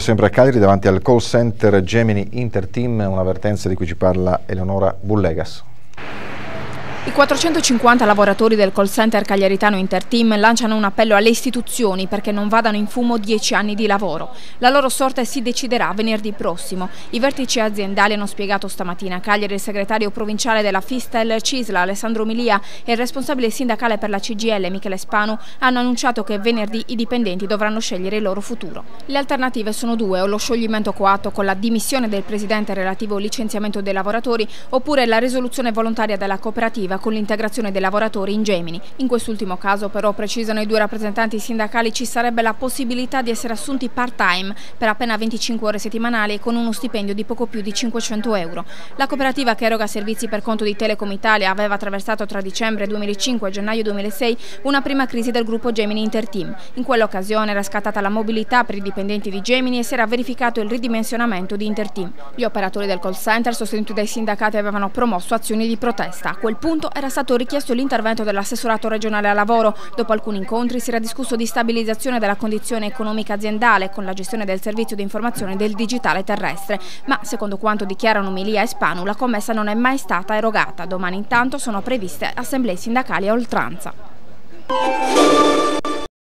Sempre a Cagliari davanti al call center Gemini Interteam, un'avvertenza di cui ci parla Eleonora Bullegas. I 450 lavoratori del call center cagliaritano Interteam lanciano un appello alle istituzioni perché non vadano in fumo 10 anni di lavoro. La loro sorte si deciderà venerdì prossimo. I vertici aziendali hanno spiegato stamattina a Cagliari il segretario provinciale della Fistel Cisla Alessandro Milia e il responsabile sindacale per la CGL Michele Spanu hanno annunciato che venerdì i dipendenti dovranno scegliere il loro futuro. Le alternative sono due, o lo scioglimento coatto con la dimissione del presidente relativo al licenziamento dei lavoratori oppure la risoluzione volontaria della cooperativa con l'integrazione dei lavoratori in Gemini. In quest'ultimo caso però, precisano i due rappresentanti sindacali, ci sarebbe la possibilità di essere assunti part-time per appena 25 ore settimanali e con uno stipendio di poco più di 500 euro. La cooperativa che eroga servizi per conto di Telecom Italia aveva attraversato tra dicembre 2005 e gennaio 2006 una prima crisi del gruppo Gemini Interteam. In quell'occasione era scattata la mobilità per i dipendenti di Gemini e si era verificato il ridimensionamento di Interteam. Gli operatori del call center sostenuti dai sindacati avevano promosso azioni di protesta. A quel punto era stato richiesto l'intervento dell'assessorato regionale al lavoro. Dopo alcuni incontri si era discusso di stabilizzazione della condizione economica aziendale con la gestione del servizio di informazione del digitale terrestre. Ma secondo quanto dichiarano Milia e Spanu, la commessa non è mai stata erogata. Domani intanto sono previste assemblee sindacali a oltranza.